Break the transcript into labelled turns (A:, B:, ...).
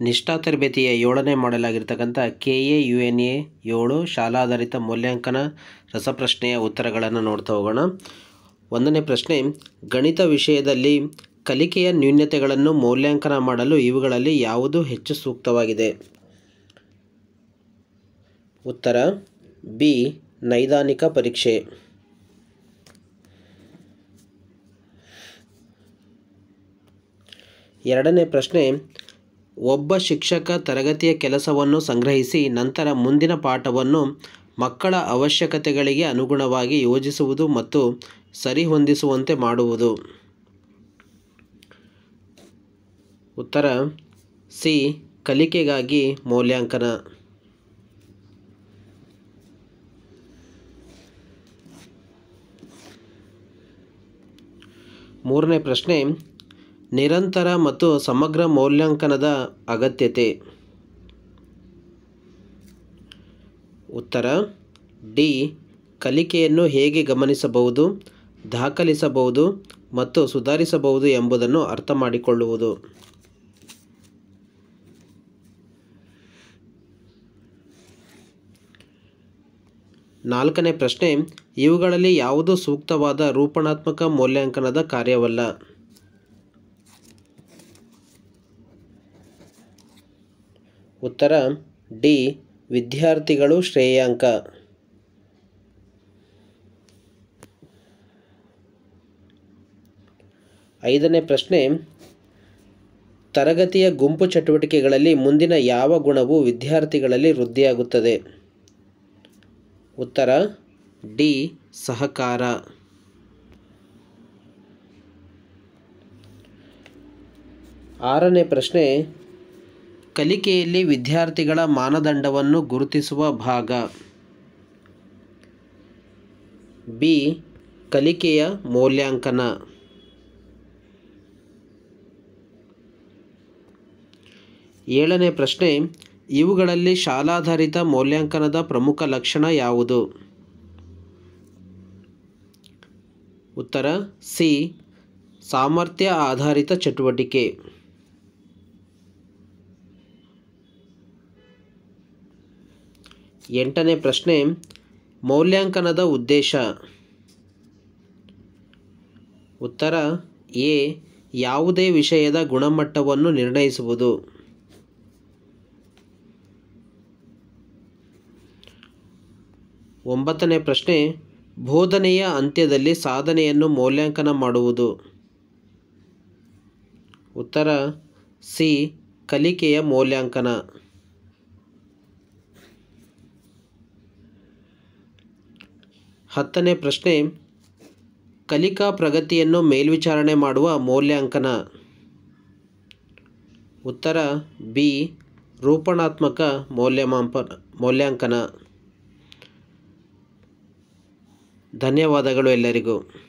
A: ನಿಷ್ಠಾ ತರಬೇತಿಯ ಏಳನೇ ಮಾಡಲಾಗಿರ್ತಕ್ಕಂಥ K A U N A ಏಳು ಶಾಲಾಧಾರಿತ ಮೌಲ್ಯಾಂಕನ ರಸಪ್ರಶ್ನೆಯ ಉತ್ತರಗಳನ್ನು ನೋಡ್ತಾ ಹೋಗೋಣ. ಒಂದನೇ ಪ್ರಶ್ನೆ, ಗಣಿತ ವಿಷಯದಲ್ಲಿ ಕಲಿಕೆಯ ನ್ಯೂನ್ಯತೆಗಳನ್ನು ಮೌಲ್ಯಾಂಕನ ಮಾಡಲು ಇವುಗಳಲ್ಲಿ ಯಾವುದು ಹೆಚ್ಚು ಸೂಕ್ತವಾಗಿದೆ? ಉತ್ತರ, ಬಿ, ನೈದಾನಿಕ ಪರೀಕ್ಷೆ. ಎರಡನೇ ಪ್ರಶ್ನೆ ಒಬ್ಬ ಶಿಕ್ಷಕ ತರಗತಿಯ ಕೆಲಸವನ್ನು ಸಂಗ್ರಹಿಸಿ ನಂತರ ಮುಂದಿನ ಪಾಠವನ್ನು ಮಕ್ಕಳ ಅವಶ್ಯಕತೆಗಳಿಗೆ ಅನುಗುಣವಾಗಿ ಯೋಜಿಸುವುದು ಮತ್ತು ಸರಿಹೊಂದಿಸುವಂತೆ ಮಾಡುವುದು. ಉತ್ತರ, ಸಿ, ಕಲಿಕೆಗಾಗಿ ಮೌಲ್ಯಾಂಕನ. ಮೂರನೇ ಪ್ರಶ್ನೆ ನಿರಂತರ ಮತ್ತು ಸಮಗ್ರ ಮೌಲ್ಯಾಂಕನದ ಅಗತ್ಯತೆ. ಉತ್ತರ, ಡಿ. ಕಲಿಕೆಯನ್ನು ಹೇಗೆ ಗಮನಿಸಬಹುದು, ದಾಖಲಿಸಬಹುದು ಮತ್ತು ಸುಧಾರಿಸಬಹುದು ಎಂಬುದನ್ನು ಅರ್ಥ ಮಾಡಿಕೊಳ್ಳುವುದು ನಾಲ್ಕನೇ ಪ್ರಶ್ನೆ, ಇವುಗಳಲ್ಲಿ ಯಾವುದು ಸೂಕ್ತವಾದ ರೂಪಣಾತ್ಮಕ ಮೌಲ್ಯಾಂಕನದ ಕಾರ್ಯವಲ್ಲ? ಉತ್ತರ, ಡಿ, ವಿದ್ಯಾರ್ಥಿಗಳು ಶ್ರೇಯಾಂಕ. ಐದನೇ ಪ್ರಶ್ನೆ, ತರಗತಿಯ ಗುಂಪು ಚಟುವಟಿಕೆಗಳಲ್ಲಿ ಮುಂದಿನ ಯಾವ ಗುಣವು ವಿದ್ಯಾರ್ಥಿಗಳಲ್ಲಿ ವೃದ್ಧಿಯಾಗುತ್ತದೆ? ಉತ್ತರ, ಡಿ, ಸಹಕಾರ. ಆರನೇ ಪ್ರಶ್ನೆ ಕಲಿಕೆಯಲ್ಲಿ ವಿದ್ಯಾರ್ಥಿಗಳ ಮಾನದಂಡವನ್ನು ಗುರುತಿಸುವ ಭಾಗ. ಬಿ. ಕಲಿಕೆಯ ಮೌಲ್ಯಾಂಕನ. ಏಳನೇ ಪ್ರಶ್ನೆ. ಇವುಗಳಲ್ಲಿ ಶಾಲಾಧಾರಿತ ಮೌಲ್ಯಾಂಕನದ ಪ್ರಮುಖ ಲಕ್ಷಣ ಯಾವುದು? ಉತ್ತರ. ಸಿ. ಸಾಮರ್ಥ್ಯ ಆಧಾರಿತ ಚಟುವಟಿಕೆ. ಎಂಟನೇ ಪ್ರಶ್ನೆ, ಮೌಲ್ಯಾಂಕನದ ಉದ್ದೇಶ. ಉತ್ತರ, ಎ, ಯಾವುದೇ ವಿಷಯದ ಗುಣಮಟ್ಟವನ್ನು ನಿರ್ಣಯಿಸುವುದು. ಒಂಬತ್ತನೇ ಪ್ರಶ್ನೆ, ಬೋಧನೆಯ ಅಂತ್ಯದಲ್ಲಿ ಸಾಧನೆಯನ್ನು ಮೌಲ್ಯಾಂಕನ ಮಾಡುವುದು. ಉತ್ತರ, ಸಿ, ಕಲಿಕೆಯ ಮೌಲ್ಯಾಂಕನ. ಹತ್ತನೇ ಪ್ರಶ್ನೆ ಕಲಿಕಾ ಪ್ರಗತಿಯನ್ನು ಮೇಲ್ವಿಚಾರಣೆ ಮಾಡುವ ಮೌಲ್ಯಾಂಕನ. ಉತ್ತರ ಬಿ ರೂಪಣಾತ್ಮಕ ಮೌಲ್ಯಮಾಪ ಮೌಲ್ಯಾಂಕನ. ಧನ್ಯವಾದಗಳು ಎಲ್ಲರಿಗೂ.